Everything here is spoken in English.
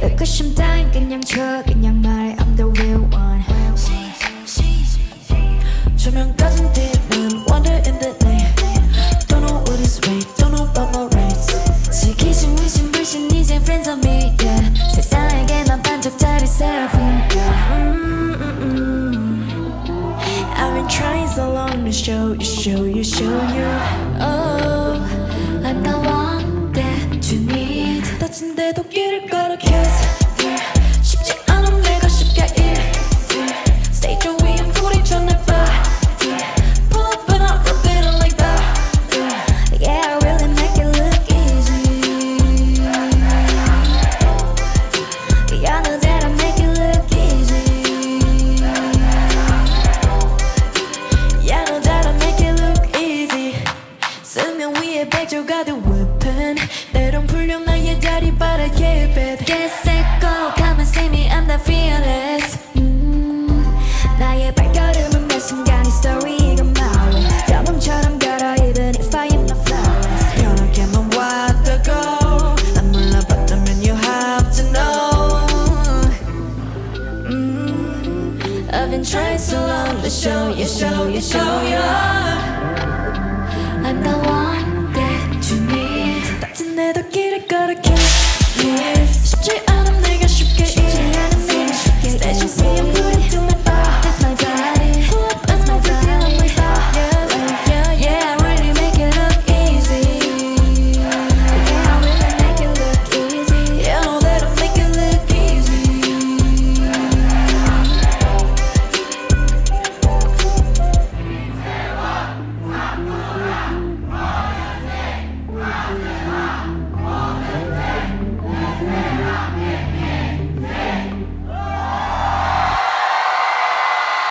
의구심단 그냥 줘 그냥 말해 I'm the real one. 조명 꺼진 뒷면 Wonder in the night. Don't know what is right Don't know about my rights. 슬기심 의심 불신 이제 friends on me yeah 세상에게만 반짝짜리 seraphim I've been trying so long to show you show you show you. Oh. 다친데도 길을 걸어 kiss I've been trying so long to show you, show you, show you